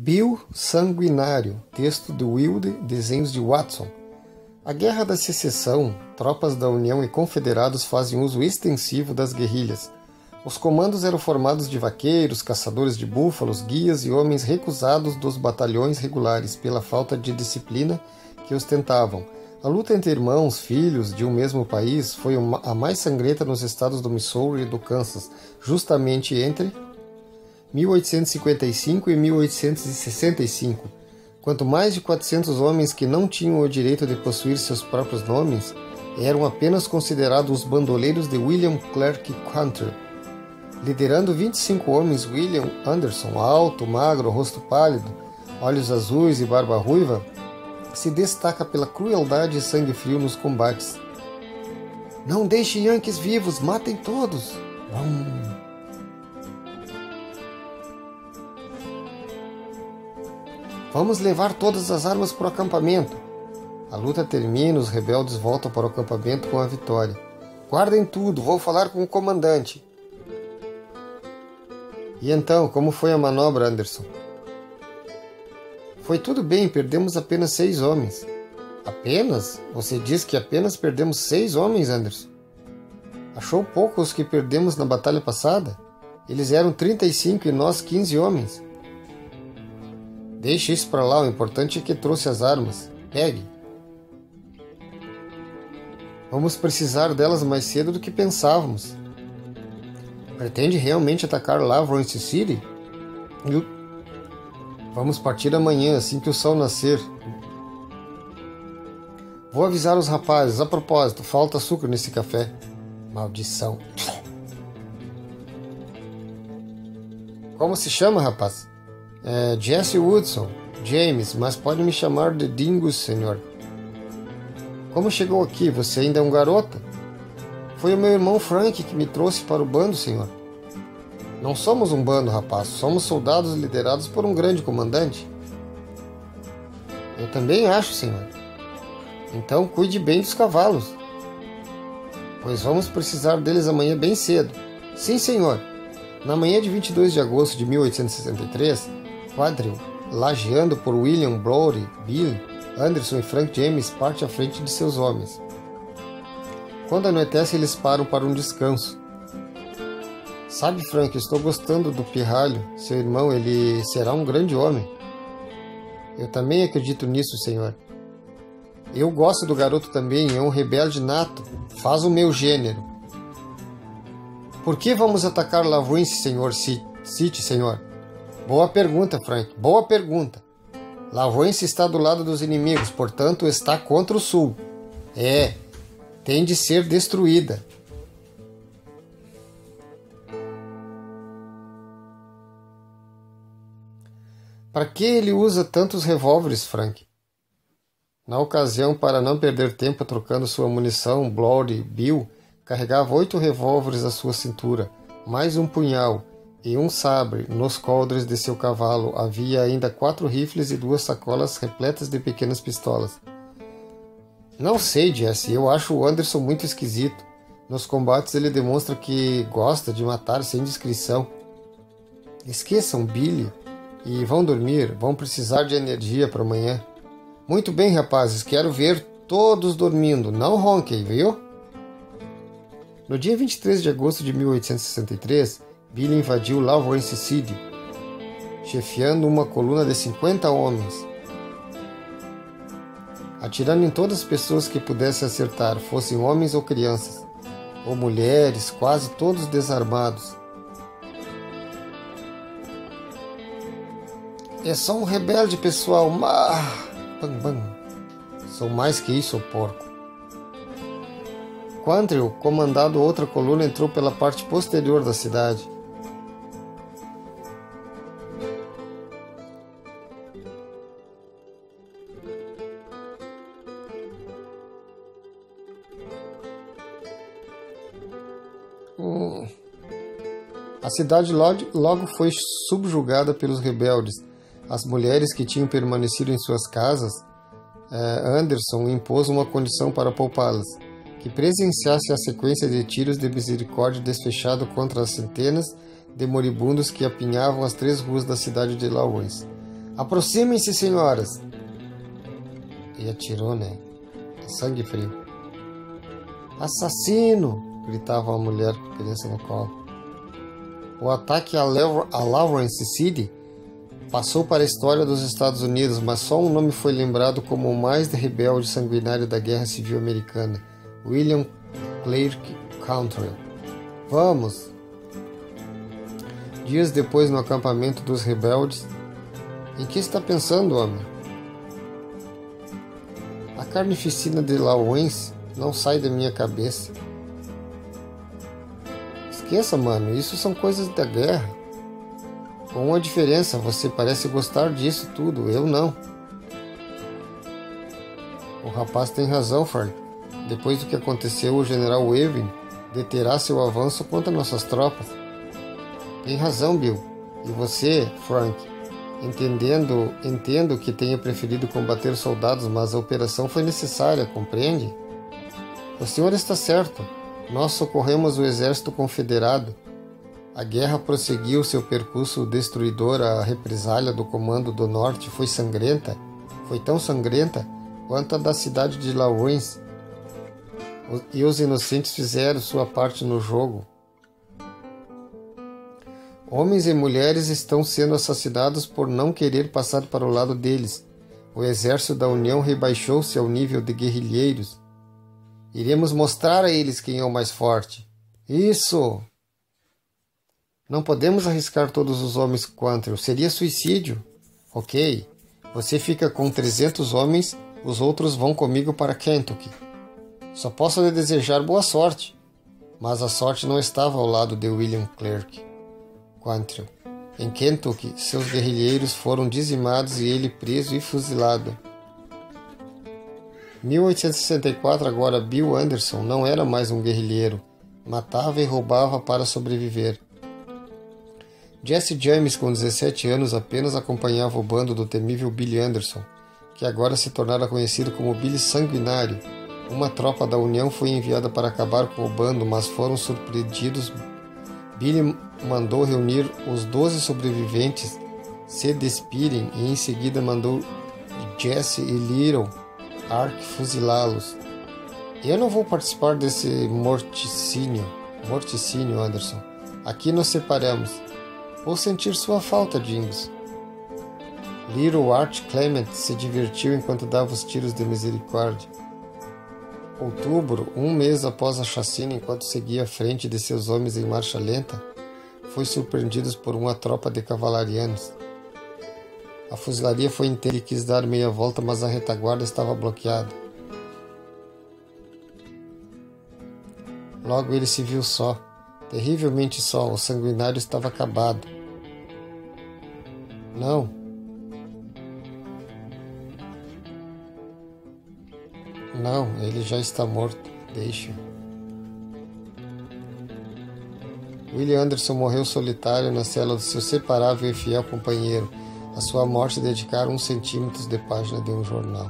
Bill Sanguinário, texto de Wilde, desenhos de Watson. A Guerra da Secessão, tropas da União e confederados fazem uso extensivo das guerrilhas. Os comandos eram formados de vaqueiros, caçadores de búfalos, guias e homens recusados dos batalhões regulares pela falta de disciplina que ostentavam. A luta entre irmãos, filhos de um mesmo país, foi a mais sangrenta nos estados do Missouri e do Kansas, justamente entre 1855 e 1865. Quanto mais de 400 homens que não tinham o direito de possuir seus próprios nomes eram apenas considerados os bandoleiros de William Clark Hunter. Liderando 25 homens, William Anderson, alto, magro, rosto pálido, olhos azuis e barba ruiva, se destaca pela crueldade e sangue frio nos combates. Não deixe Yankees vivos, matem todos! Vrum. Vamos levar todas as armas para o acampamento. A luta termina, os rebeldes voltam para o acampamento com a vitória. Guardem tudo, vou falar com o comandante. E então, como foi a manobra, Anderson? Foi tudo bem, perdemos apenas seis homens. Apenas? Você diz que apenas perdemos seis homens, Anderson? Achou pouco os que perdemos na batalha passada? Eles eram 35 e nós 15 homens. Deixe isso para lá, o importante é que trouxe as armas. Pegue. Vamos precisar delas mais cedo do que pensávamos. Pretende realmente atacar Lawrence City? Eu... Vamos partir amanhã, assim que o sol nascer. Vou avisar os rapazes. A propósito, falta açúcar nesse café. Maldição. Como se chama, rapaz? É, Jesse Woodson, James, mas pode me chamar de Dingus, senhor. Como chegou aqui? Você ainda é um garoto? Foi o meu irmão Frank que me trouxe para o bando, senhor. Não somos um bando, rapaz. Somos soldados liderados por um grande comandante. Eu também acho, senhor. Então cuide bem dos cavalos. Pois vamos precisar deles amanhã bem cedo. Sim, senhor. Na manhã de 22 de agosto de 1863, quadril, lajeando por William Brody, Bill, Anderson e Frank James, parte à frente de seus homens. Quando anoitece, eles param para um descanso. Sabe, Frank, estou gostando do pirralho. Seu irmão, ele será um grande homem. Eu também acredito nisso, senhor. Eu gosto do garoto também, é um rebelde nato. Faz o meu gênero. Por que vamos atacar Lavrince, senhor City, senhor? Boa pergunta, Frank. Boa pergunta. Lavoense está do lado dos inimigos, portanto está contra o sul. É, tem de ser destruída. Para que ele usa tantos revólveres, Frank? Na ocasião, para não perder tempo trocando sua munição, Bloody Bill carregava oito revólveres à sua cintura, mais um punhal, e um sabre nos coldres de seu cavalo. Havia ainda quatro rifles e duas sacolas repletas de pequenas pistolas. Não sei, Jesse, eu acho o Anderson muito esquisito. Nos combates ele demonstra que gosta de matar sem discrição. Esqueçam Billy e vão dormir, vão precisar de energia para amanhã. Muito bem, rapazes, quero ver todos dormindo, não ronquem, viu? No dia 23 de agosto de 1863, Billy invadiu Lawrence City, chefiando uma coluna de 50 homens, atirando em todas as pessoas que pudesse acertar, fossem homens ou crianças, ou mulheres, quase todos desarmados. É só um rebelde, pessoal. Bam, bam. Sou mais que isso, porco. Quantrill, comandado outra coluna, entrou pela parte posterior da cidade. A cidade logo foi subjugada pelos rebeldes. As mulheres que tinham permanecido em suas casas, eh, Anderson impôs uma condição para poupá-las, que presenciasse a sequência de tiros de misericórdia desfechado contra as centenas de moribundos que apinhavam as três ruas da cidade de Lawrence. Aproximem-se, senhoras! E atirou, né? Sangue frio. Assassino! Gritava a mulher com criança no colo. O ataque a, a Lawrence City passou para a história dos Estados Unidos, mas só um nome foi lembrado como o mais rebelde sanguinário da Guerra Civil Americana: William Clark Cantrell. Vamos! Dias depois, no acampamento dos rebeldes, em que está pensando, homem? A carnificina de Lawrence não sai da minha cabeça. Esqueça, mano, isso são coisas da guerra. Com uma diferença, você parece gostar disso tudo, eu não. O rapaz tem razão, Frank. Depois do que aconteceu, o general Waving deterá seu avanço contra nossas tropas. Tem razão, Bill. E você, Frank, entendendo, entendo que tenha preferido combater soldados, mas a operação foi necessária, compreende? O senhor está certo. Nós socorremos o exército confederado a guerra prosseguiu seu percurso destruidor. A represália do Comando do Norte foi sangrenta, foi tão sangrenta quanto a da cidade de Lawrence. E os inocentes fizeram sua parte no jogo. Homens e mulheres estão sendo assassinados por não querer passar para o lado deles. O exército da União rebaixou-se ao nível de guerrilheiros. Iremos mostrar a eles quem é o mais forte. Isso! Não podemos arriscar todos os homens contra. Seria suicídio. Ok. Você fica com 300 homens, os outros vão comigo para Kentucky. Só posso lhe desejar boa sorte. Mas a sorte não estava ao lado de William Clark. Quantrill. Em Kentucky, seus guerrilheiros foram dizimados e ele preso e fuzilado. 1864 agora Bill Anderson não era mais um guerrilheiro. Matava e roubava para sobreviver. Jesse James, com 17 anos, apenas acompanhava o bando do temível Billy Anderson, que agora se tornara conhecido como Billy Sanguinário. Uma tropa da União foi enviada para acabar com o bando, mas foram surpreendidos. Billy mandou reunir os 12 sobreviventes, se despirem e em seguida mandou Jesse e Little Ark fuzilá-los. Eu não vou participar desse morticínio, morticínio, Anderson. Aqui nos separamos. Vou sentir sua falta, Jingles. Little Art Clement se divertiu enquanto dava os tiros de misericórdia. Outubro, um mês após a chacina, enquanto seguia à frente de seus homens em marcha lenta, foi surpreendido por uma tropa de cavalarianos. A fuzilaria foi inteira e quis dar meia volta, mas a retaguarda estava bloqueada. Logo ele se viu só. Terrivelmente só, o sanguinário estava acabado. Não. Não, ele já está morto. Deixe-o. William Anderson morreu solitário na cela do seu separável e fiel companheiro. A sua morte dedicaram uns centímetros de página de um jornal.